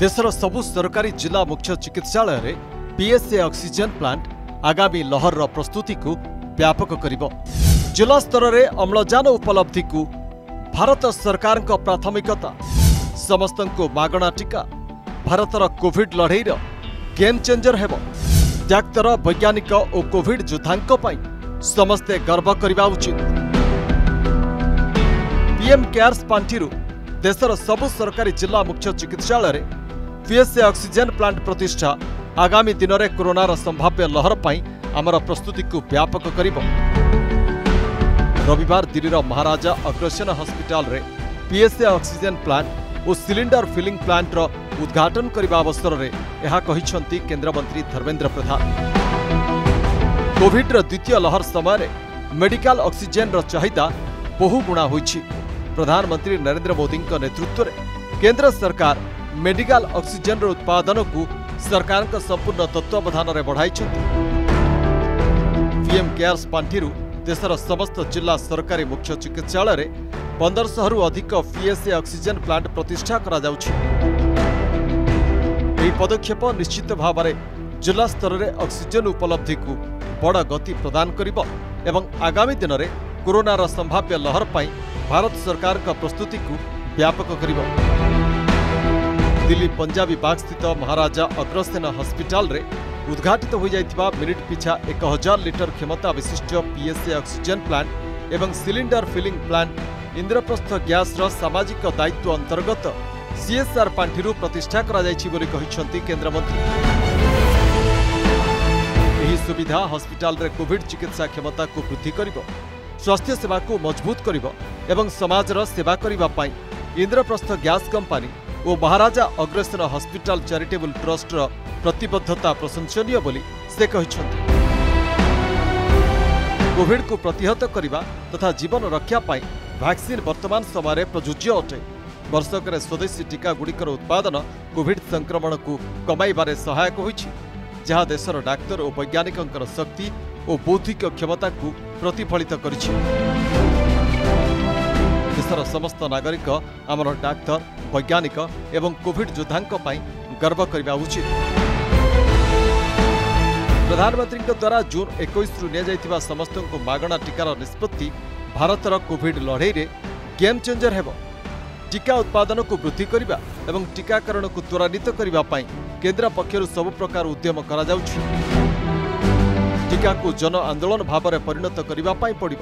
ଦେଶର ସବୁ ସରକାରୀ ଜିଲ୍ଲା ମୁଖ୍ୟ ଚିକିତ୍ସାଳୟରେ ପିଏସ୍ଏ ଅକ୍ସିଜେନ୍ ପ୍ଲାଣ୍ଟ ଆଗାମୀ ଲହରର ପ୍ରସ୍ତୁତିକୁ ବ୍ୟାପକ କରିବ ଜିଲ୍ଲା ସ୍ତରରେ ଅମ୍ଳଜାନ ଉପଲବ୍ଧିକୁ ଭାରତ ସରକାରଙ୍କ ପ୍ରାଥମିକତା ସମସ୍ତଙ୍କୁ ମାଗଣା ଟିକା ଭାରତର କୋଭିଡ୍ ଲଢ଼େଇର ଗେମ୍ ଚେଞ୍ଜର ହେବ ଡାକ୍ତର ବୈଜ୍ଞାନିକ ଓ କୋଭିଡ୍ ଯୋଦ୍ଧାଙ୍କ ପାଇଁ ସମସ୍ତେ ଗର୍ବ କରିବା ଉଚିତ ପିଏମ୍ କେୟାର୍ସ ପାଣ୍ଠିରୁ ଦେଶର ସବୁ ସରକାରୀ ଜିଲ୍ଲା ମୁଖ୍ୟ ଚିକିତ୍ସାଳୟରେ ପିଏସ୍ଏ ଅକ୍ସିଜେନ୍ ପ୍ଲାଣ୍ଟ ପ୍ରତିଷ୍ଠା ଆଗାମୀ ଦିନରେ କରୋନାର ସମ୍ଭାବ୍ୟ ଲହର ପାଇଁ ଆମର ପ୍ରସ୍ତୁତିକୁ ବ୍ୟାପକ କରିବ ରବିବାର ଦିଲ୍ଲୀର ମହାରାଜା ଅଗ୍ରସେନ ହସ୍ପିଟାଲରେ ପିଏସ୍ଏ ଅକ୍ସିଜେନ୍ ପ୍ଲାଣ୍ଟ ଓ ସିଲିଣ୍ଡର ଫିଲିଂ ପ୍ଲାଣ୍ଟର ଉଦ୍ଘାଟନ କରିବା ଅବସରରେ ଏହା କହିଛନ୍ତି କେନ୍ଦ୍ରମନ୍ତ୍ରୀ ଧର୍ମେନ୍ଦ୍ର ପ୍ରଧାନ କୋଭିଡ୍ର ଦ୍ୱିତୀୟ ଲହର ସମୟରେ ମେଡିକାଲ ଅକ୍ସିଜେନ୍ର ଚାହିଦା ବହୁଗୁଣା ହୋଇଛି ପ୍ରଧାନମନ୍ତ୍ରୀ ନରେନ୍ଦ୍ର ମୋଦିଙ୍କ ନେତୃତ୍ୱରେ କେନ୍ଦ୍ର ସରକାର ମେଡିକାଲ ଅକ୍ସିଜେନର ଉତ୍ପାଦନକୁ ସରକାରଙ୍କ ସମ୍ପୂର୍ଣ୍ଣ ତତ୍ତ୍ୱାବଧାନରେ ବଢ଼ାଇଛନ୍ତି ପିଏମ୍ କେୟାର୍ସ ପାଣ୍ଠିରୁ ଦେଶର ସମସ୍ତ ଜିଲ୍ଲା ସରକାରୀ ମୁଖ୍ୟ ଚିକିତ୍ସାଳୟରେ ପନ୍ଦରଶହରୁ ଅଧିକ ପିଏସ୍ଏ ଅକ୍ସିଜେନ୍ ପ୍ଲାଣ୍ଟ ପ୍ରତିଷ୍ଠା କରାଯାଉଛି ଏହି ପଦକ୍ଷେପ ନିଶ୍ଚିତ ଭାବରେ ଜିଲ୍ଲାସ୍ତରରେ ଅକ୍ସିଜେନ୍ ଉପଲବ୍ଧିକୁ ବଡ଼ ଗତି ପ୍ରଦାନ କରିବ ଏବଂ ଆଗାମୀ ଦିନରେ କରୋନାର ସମ୍ଭାବ୍ୟ ଲହର ପାଇଁ ଭାରତ ସରକାରଙ୍କ ପ୍ରସ୍ତୁତିକୁ ବ୍ୟାପକ କରିବ दिल्ली पंजाबी बाग स्थित महाराजा अग्रसेना हस्पिटाल रे उद्घाटित हो मिनिट पिछा एक हजार लिटर क्षमता विशिष्ट पीएसए अक्सीजेन प्लांट एवं cylinder filling plant Indraprastha gas सामाजिक दायित्व अंतर्गत सीएसआर पांठि प्रतिष्ठा करा जाइछि सुविधा हस्पिटाल रे कोविड चिकित्सा क्षमता को वृद्धि कर स्वास्थ्य सेवा को मजबूत कर समाज सेवा करने इंद्रप्रस्थ गैस कंपनी ଓ ମହାରାଜା ଅଗ୍ରସେନ ହସ୍ପିଟାଲ ଚାରିଟେବୁଲ ଟ୍ରଷ୍ଟର ପ୍ରତିବଦ୍ଧତା ପ୍ରଶଂସନୀୟ ବୋଲି ସେ କହିଛନ୍ତି କୋଭିଡ଼କୁ ପ୍ରତିହତ କରିବା ତଥା ଜୀବନ ରକ୍ଷା ପାଇଁ ଭ୍ୟାକ୍ସିନ୍ ବର୍ତ୍ତମାନ ସମୟରେ ପ୍ରଯୁଜ୍ୟ ଅଟେ ବର୍ଷକରେ ସ୍ୱଦେଶୀ ଟିକାଗୁଡ଼ିକର ଉତ୍ପାଦନ କୋଭିଡ୍ ସଂକ୍ରମଣକୁ କମାଇବାରେ ସହାୟକ ହୋଇଛି ଯାହା ଦେଶର ଡାକ୍ତର ଓ ବୈଜ୍ଞାନିକଙ୍କର ଶକ୍ତି ଓ ବୌଦ୍ଧିକ କ୍ଷମତାକୁ ପ୍ରତିଫଳିତ କରିଛି ଦେଶର ସମସ୍ତ ନାଗରିକ ଆମର ଡାକ୍ତର ବୈଜ୍ଞାନିକ ଏବଂ କୋଭିଡ୍ ଯୋଦ୍ଧାଙ୍କ ପାଇଁ ଗର୍ବ କରିବା ଉଚିତ ପ୍ରଧାନମନ୍ତ୍ରୀଙ୍କ ଦ୍ୱାରା ଜୁନ୍ ଏକୋଇଶରୁ ନିଆଯାଇଥିବା ସମସ୍ତଙ୍କୁ ମାଗଣା ଟିକାର ନିଷ୍ପତ୍ତି ଭାରତର କୋଭିଡ୍ ଲଢ଼େଇରେ ଗେମ୍ ଚେଞ୍ଜର ହେବ ଟିକା ଉତ୍ପାଦନକୁ ବୃଦ୍ଧି କରିବା ଏବଂ ଟିକାକରଣକୁ ତ୍ୱରାନ୍ୱିତ କରିବା ପାଇଁ କେନ୍ଦ୍ର ପକ୍ଷରୁ ସବୁ ପ୍ରକାର ଉଦ୍ୟମ କରାଯାଉଛି ଟିକାକୁ ଜନ ଆନ୍ଦୋଳନ ଭାବରେ ପରିଣତ କରିବା ପାଇଁ ପଡ଼ିବ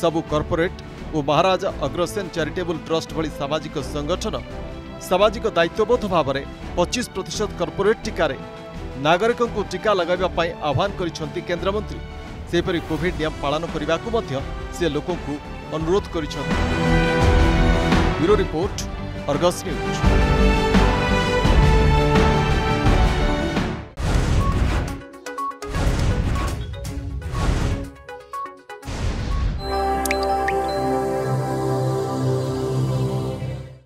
ସବୁ କର୍ପୋରେଟ୍ ଓ ମହାରାଜା ଅଗ୍ରସେନ ଚାରିଟେବୁଲ ଟ୍ରଷ୍ଟ ଭଳି ସାମାଜିକ ସଂଗଠନ ସାମାଜିକ ଦାୟିତ୍ୱବୋଧ ଭାବରେ ପଚିଶ ପ୍ରତିଶତ କର୍ପୋରେଟ୍ ଟିକାରେ ନାଗରିକଙ୍କୁ ଟିକା ଲଗାଇବା ପାଇଁ ଆହ୍ୱାନ କରିଛନ୍ତି କେନ୍ଦ୍ରମନ୍ତ୍ରୀ ସେହିପରି କୋଭିଡ୍ ନିୟମ ପାଳନ କରିବାକୁ ମଧ୍ୟ ସେ ଲୋକଙ୍କୁ ଅନୁରୋଧ କରିଛନ୍ତି ବ୍ୟୁରୋ ରିପୋର୍ଟ ଅର୍ଗସ୍ ନ୍ୟୁଜ୍